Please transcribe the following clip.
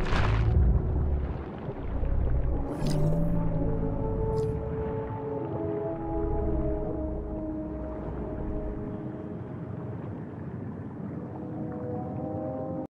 you